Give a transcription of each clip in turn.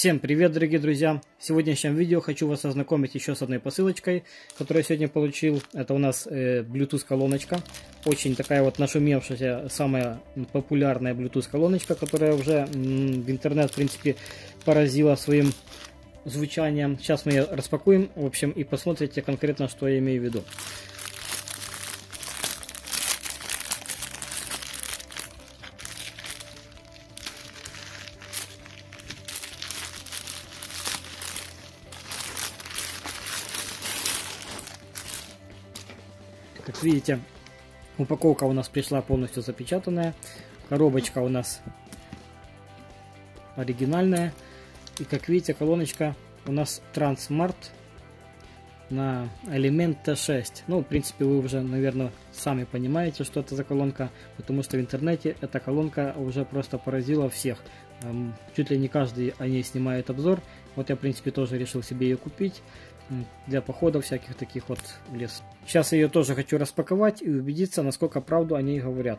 Всем привет, дорогие друзья! В сегодняшнем видео хочу вас ознакомить еще с одной посылочкой, которую я сегодня получил. Это у нас э, Bluetooth колоночка. Очень такая вот нашумевшая, самая популярная Bluetooth колоночка, которая уже в интернет, в принципе, поразила своим звучанием. Сейчас мы ее распакуем, в общем, и посмотрите конкретно, что я имею в виду. Видите, упаковка у нас пришла полностью запечатанная. Коробочка у нас оригинальная. И как видите, колоночка у нас Transmart на элемент T6. Ну, в принципе, вы уже, наверное, сами понимаете, что это за колонка, потому что в интернете эта колонка уже просто поразила всех. Чуть ли не каждый о ней снимает обзор. Вот я, в принципе, тоже решил себе ее купить для походов всяких таких вот в лес. Сейчас ее тоже хочу распаковать и убедиться, насколько правду они говорят.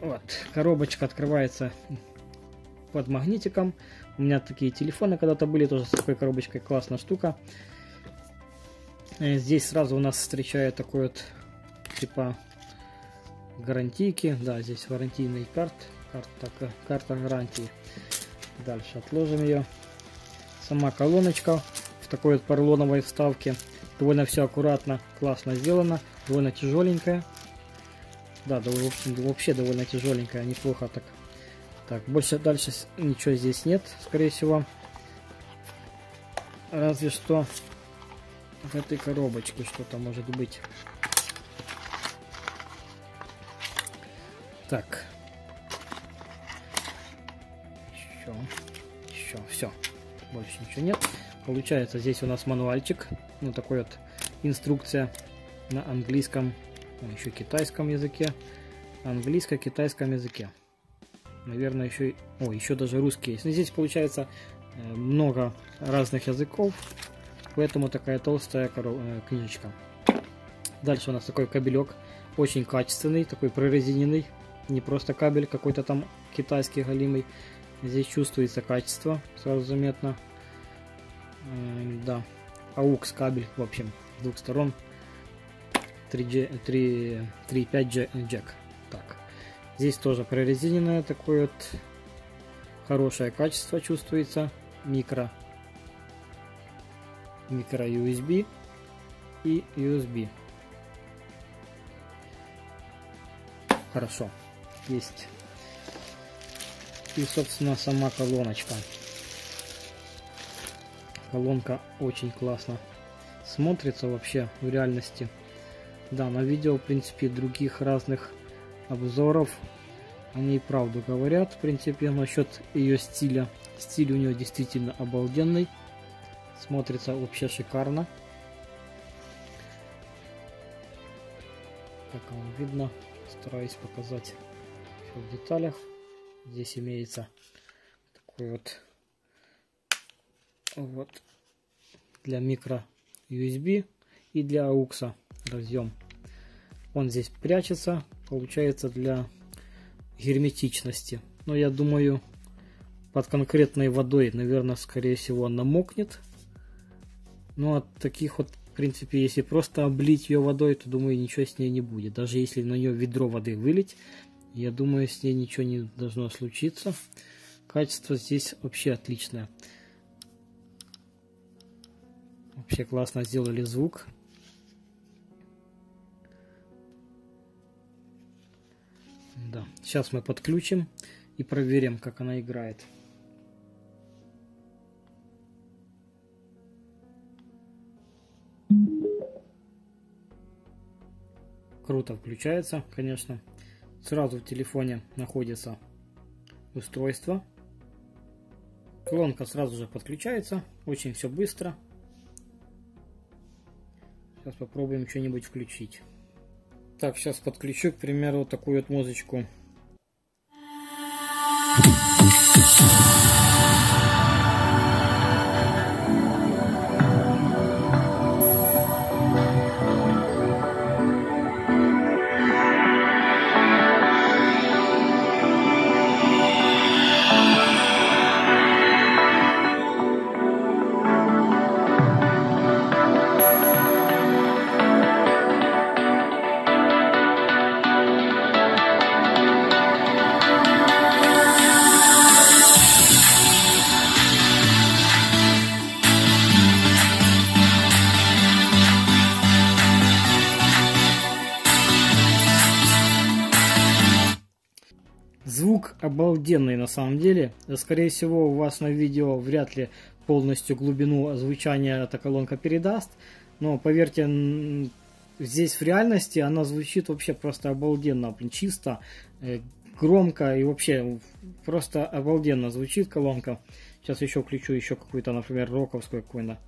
Вот, коробочка открывается под магнитиком. У меня такие телефоны когда-то были, тоже с такой коробочкой, классная штука. Э, здесь сразу у нас встречает такой вот, типа, гарантийки. Да, здесь гарантийный карт карта, карта гарантии. Дальше отложим ее. Сама колоночка в такой вот поролоновой вставке. Довольно все аккуратно, классно сделано. Довольно тяжеленькая. Да, да, в общем, вообще довольно тяжеленькая, неплохо так. Так, больше дальше ничего здесь нет, скорее всего. Разве что в этой коробочке что-то может быть. Так, еще, еще, все. Больше ничего нет. Получается, здесь у нас мануальчик. Ну, такой вот инструкция на английском, ну, еще китайском языке. Английско-китайском языке. Наверное, еще... О, еще даже русский есть. Но здесь, получается, э, много разных языков. Поэтому такая толстая э, книжечка. Дальше у нас такой кабелек. Очень качественный, такой прорезиненный. Не просто кабель какой-то там китайский галимый. Здесь чувствуется качество, сразу заметно. Да, AUX кабель, в общем, с двух сторон. 3.5 джек. Так, здесь тоже прорезиненное такое вот хорошее качество чувствуется. Микро, микро USB и USB. Хорошо, есть и, собственно, сама колоночка. Колонка очень классно смотрится вообще в реальности. Да, на видео, в принципе, других разных обзоров они и правду говорят, в принципе, насчет ее стиля. Стиль у нее действительно обалденный. Смотрится вообще шикарно. Как вам видно, стараюсь показать все в деталях. Здесь имеется такой вот, вот для микро USB и для AUX разъем. Он здесь прячется, получается для герметичности. Но я думаю, под конкретной водой, наверное, скорее всего, он намокнет. Но от таких вот, в принципе, если просто облить ее водой, то, думаю, ничего с ней не будет. Даже если на нее ведро воды вылить, я думаю, с ней ничего не должно случиться. Качество здесь вообще отличное. Вообще классно сделали звук. Да. Сейчас мы подключим и проверим, как она играет. Круто включается, конечно. Сразу в телефоне находится устройство. Колонка сразу же подключается. Очень все быстро. Сейчас попробуем что-нибудь включить. Так, сейчас подключу, к примеру, такую вот музычку. Обалденный на самом деле. Скорее всего, у вас на видео вряд ли полностью глубину звучания эта колонка передаст. Но поверьте, здесь в реальности она звучит вообще просто обалденно, чисто, э, громко и вообще просто обалденно звучит колонка. Сейчас еще включу еще какую-то, например, роковскую какую-то.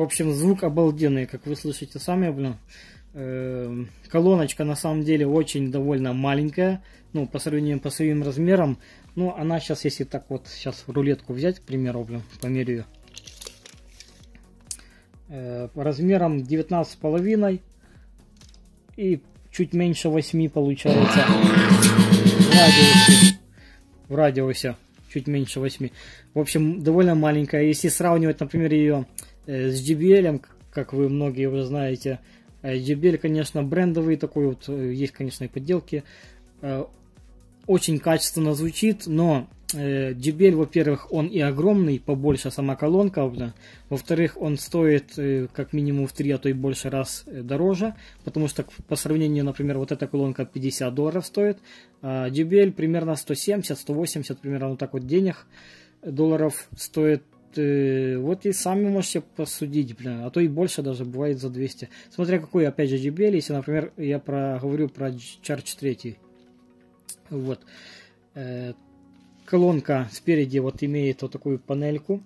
В общем, звук обалденный, как вы слышите сами, блин. Э, колоночка на самом деле очень довольно маленькая, ну, по сравнению по своим размерам. Ну, она сейчас, если так вот, сейчас рулетку взять, к примеру, блин, померю ее. Э, размером 19,5 и чуть меньше 8 получается в радиусе. В радиусе чуть меньше 8. В общем, довольно маленькая. Если сравнивать, например, ее с JBL, как вы многие уже знаете. JBL, э, конечно, брендовый такой вот, э, есть, конечно, и подделки. Очень качественно звучит, но JBL, во-первых, он и огромный, побольше сама колонка, во-вторых, он стоит как минимум в 3, а то и больше раз дороже, потому что по сравнению, например, вот эта колонка 50 долларов стоит, а JBL примерно 170-180 примерно вот так вот денег долларов стоит э, вот и сами можете посудить, блин, а то и больше даже бывает за 200. Смотря какой, опять же, JBL, если, например, я про, говорю про Charge 3. Вот. Э, колонка спереди вот имеет вот такую панельку.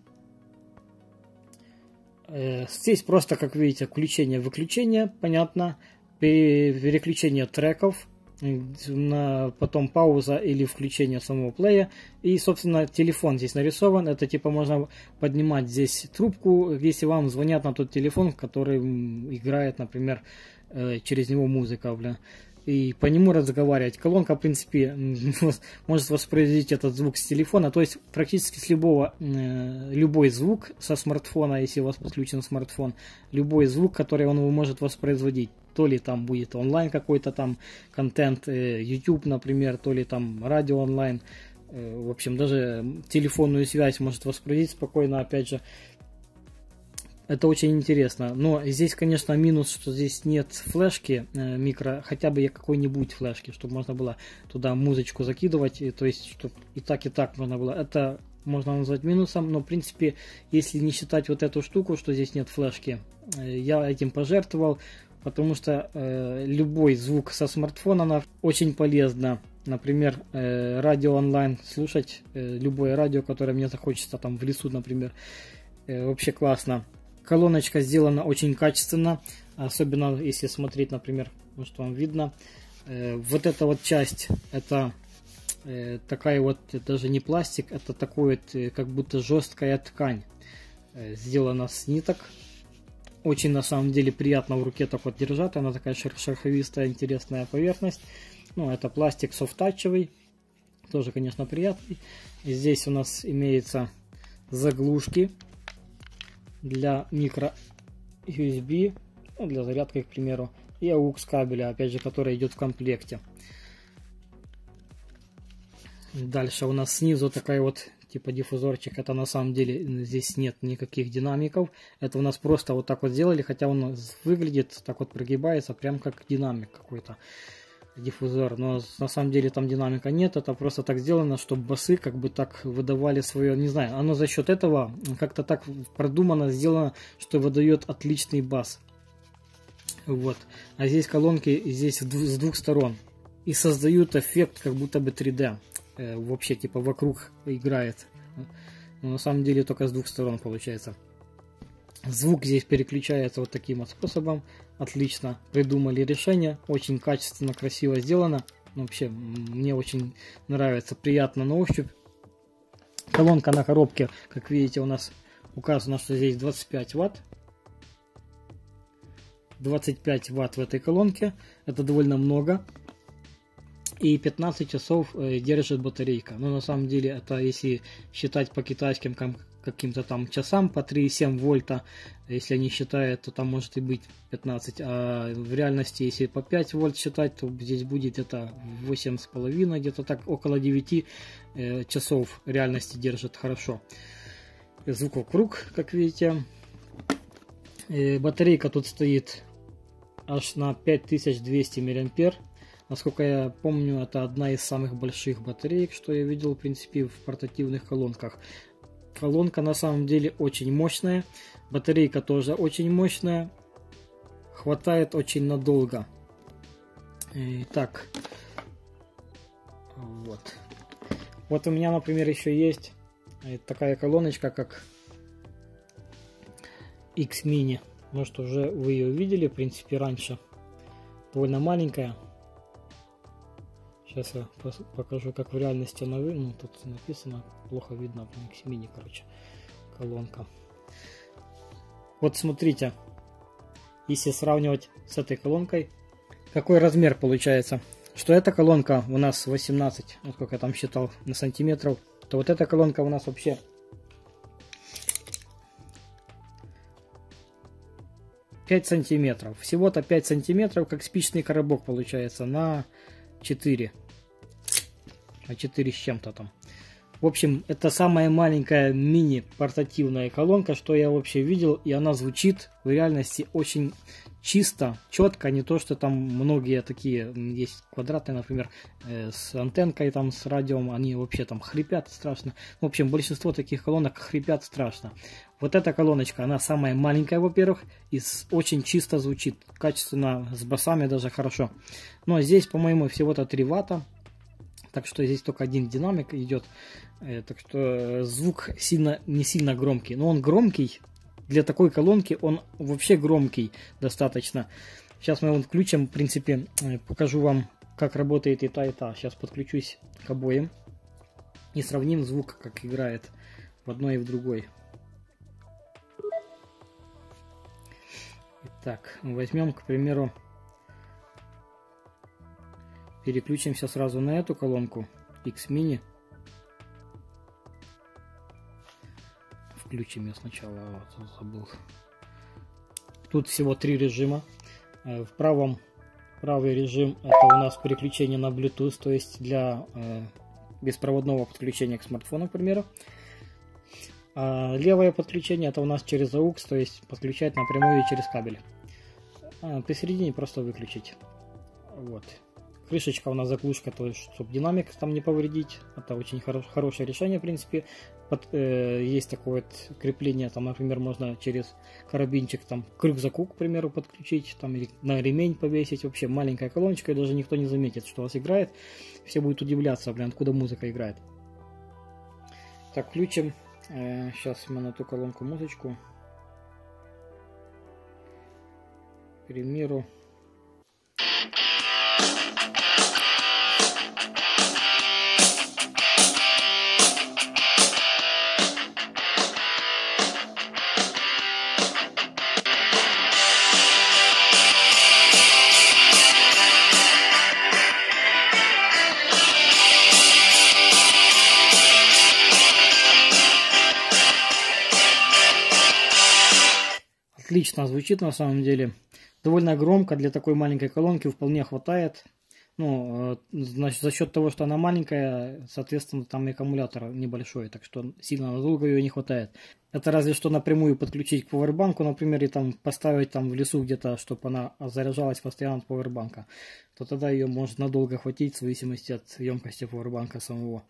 Э, здесь просто, как видите, включение-выключение, понятно. Переключение треков на потом пауза или включение самого плея. И, собственно, телефон здесь нарисован. Это типа можно поднимать здесь трубку, если вам звонят на тот телефон, который играет, например, э, через него музыка, бля и по нему разговаривать. Колонка, в принципе, может воспроизводить этот звук с телефона, то есть практически с любого, э, любой звук со смартфона, если у вас подключен смартфон, любой звук, который он может воспроизводить. То ли там будет онлайн какой-то там контент, э, YouTube, например, то ли там радио онлайн. Э, в общем, даже телефонную связь может воспроизводить спокойно, опять же. Это очень интересно. Но здесь, конечно, минус, что здесь нет флешки э, микро, хотя бы какой-нибудь флешки, чтобы можно было туда музычку закидывать, и, то есть, чтобы и так, и так можно было. Это можно назвать минусом, но, в принципе, если не считать вот эту штуку, что здесь нет флешки, э, я этим пожертвовал, потому что э, любой звук со смартфона очень полезно. Например, э, радио онлайн слушать, э, любое радио, которое мне захочется там в лесу, например, э, вообще классно. Колоночка сделана очень качественно, особенно если смотреть, например, может вам видно. Э, вот эта вот часть, это э, такая вот, даже не пластик, это такой вот, э, как будто жесткая ткань. Сделана с ниток. Очень на самом деле приятно в руке так вот держать, она такая шероховистая, интересная поверхность. Ну, это пластик софтачевый, тоже, конечно, приятный. И здесь у нас имеется заглушки для микро USB, ну, для зарядки, к примеру, и AUX кабеля, опять же, который идет в комплекте. Дальше у нас снизу такая вот типа диффузорчик. Это на самом деле здесь нет никаких динамиков. Это у нас просто вот так вот сделали, хотя он выглядит так вот прогибается, прям как динамик какой-то диффузор, но на самом деле там динамика нет, это просто так сделано, чтобы басы как бы так выдавали свое, не знаю, оно за счет этого как-то так продумано, сделано, что выдает отличный бас. Вот. А здесь колонки здесь с двух сторон. И создают эффект, как будто бы 3D. Э, вообще, типа, вокруг играет. Но на самом деле только с двух сторон получается. Звук здесь переключается вот таким вот способом. Отлично придумали решение. Очень качественно, красиво сделано. Вообще, мне очень нравится. Приятно на ощупь. Колонка на коробке, как видите, у нас указано, что здесь 25 ватт. 25 ватт в этой колонке. Это довольно много. И 15 часов э, держит батарейка. Но на самом деле это если считать по китайским каким-то там часам по 3,7 вольта. Если они считают, то там может и быть 15. А в реальности, если по 5 вольт считать, то здесь будет это 8,5, где-то так около 9 э, часов реальности держит хорошо. Звук вокруг, как видите. И батарейка тут стоит аж на 5200 мАh. Насколько я помню, это одна из самых больших батареек, что я видел, в принципе, в портативных колонках. Колонка на самом деле очень мощная. Батарейка тоже очень мощная. Хватает очень надолго. Итак. Вот. Вот у меня, например, еще есть такая колоночка, как X-Mini. Может, уже вы ее видели, в принципе, раньше. Довольно маленькая. Сейчас я покажу, как в реальности она выглядит. Ну, тут написано, плохо видно, X-Mini, короче, колонка. Вот смотрите, если сравнивать с этой колонкой, какой размер получается. Что эта колонка у нас 18, ну, сколько я там считал, на сантиметров, то вот эта колонка у нас вообще 5 сантиметров. Всего-то 5 сантиметров, как спичный коробок получается, на 4. На 4 с чем-то там. В общем, это самая маленькая мини-портативная колонка, что я вообще видел, и она звучит в реальности очень чисто, четко, не то, что там многие такие, есть квадратные, например, э, с антенкой, там, с радиом, они вообще там хрипят страшно. В общем, большинство таких колонок хрипят страшно. Вот эта колоночка, она самая маленькая, во-первых, и очень чисто звучит, качественно, с басами даже хорошо. Но здесь, по-моему, всего-то 3 ватта, так что здесь только один динамик идет, э, так что э, звук сильно, не сильно громкий, но он громкий, для такой колонки он вообще громкий достаточно. Сейчас мы его включим, в принципе, э, покажу вам, как работает и та, и та. Сейчас подключусь к обоим и сравним звук, как играет в одной и в другой. Итак, возьмем, к примеру, переключимся сразу на эту колонку X-Mini. Включим ее сначала, вот, забыл. Тут всего три режима. Э, в правом правый режим это у нас переключение на Bluetooth, то есть для э, беспроводного подключения к смартфону, к примеру. А левое подключение это у нас через AUX, то есть подключать напрямую через кабель. А, посередине просто выключить. Вот. Крышечка у нас заглушка, то есть, чтобы динамик там не повредить. Это очень хоро хорошее решение, в принципе. Под, э, есть такое вот крепление, там, например, можно через карабинчик там к рюкзаку, к примеру, подключить, там, или на ремень повесить. Вообще маленькая колоночка, и даже никто не заметит, что у вас играет. Все будут удивляться, блин, откуда музыка играет. Так, включим. Э, сейчас мы на ту колонку музычку. К примеру, отлично звучит на самом деле. Довольно громко для такой маленькой колонки вполне хватает. Ну, э, значит, за счет того, что она маленькая, соответственно, там аккумулятор небольшой, так что сильно надолго ее не хватает. Это разве что напрямую подключить к повербанку, например, и там поставить там в лесу где-то, чтобы она заряжалась постоянно от повербанка. То тогда ее может надолго хватить в зависимости от емкости повербанка самого.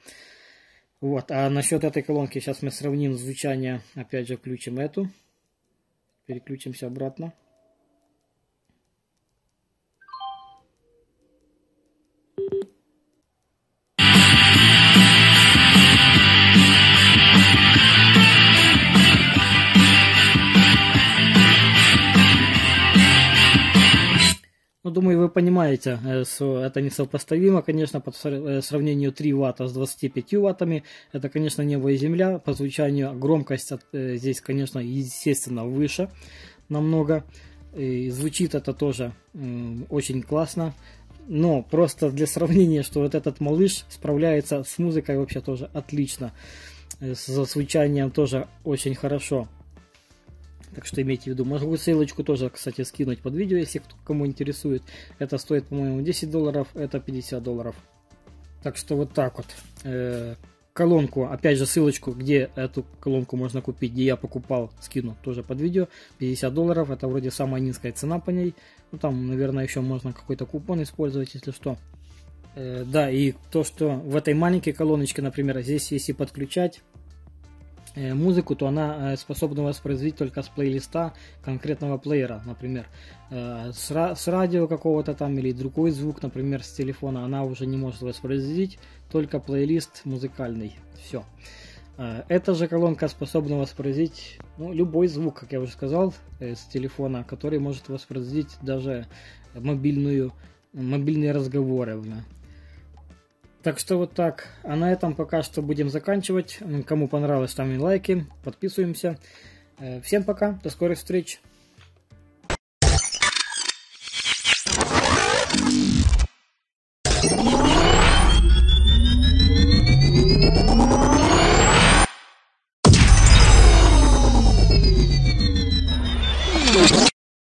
Вот, а насчет этой колонки сейчас мы сравним звучание, опять же включим эту. Переключимся обратно. Думаю, вы понимаете, э, это несопоставимо, конечно, по э, сравнению 3 ватта с 25 ваттами. Это, конечно, небо и земля. По звучанию громкость э, здесь, конечно, естественно, выше намного. И звучит это тоже очень классно. Но просто для сравнения, что вот этот малыш справляется с музыкой вообще тоже отлично. с засвечанием тоже очень хорошо. Так что имейте в виду. Могу ссылочку тоже, кстати, скинуть под видео, если кому интересует. Это стоит, по-моему, 10 долларов, это 50 долларов. Так что вот так вот. Э, колонку, опять же ссылочку, где эту колонку можно купить, где я покупал, скину тоже под видео. 50 долларов, это вроде самая низкая цена по ней. Ну там, наверное, еще можно какой-то купон использовать, если что. Э, да, и то, что в этой маленькой колоночке, например, здесь если подключать музыку, то она э, способна воспроизводить только с плейлиста конкретного плеера, например, э, с радио какого-то там или другой звук, например, с телефона, она уже не может воспроизводить, только плейлист музыкальный. Все. Эта же колонка способна воспроизводить ну, любой звук, как я уже сказал, с телефона, который может воспроизводить даже мобильную, мобильные разговоры. Так что вот так. А на этом пока что будем заканчивать. Кому понравилось, ставим лайки, подписываемся. Э, всем пока, до скорых встреч.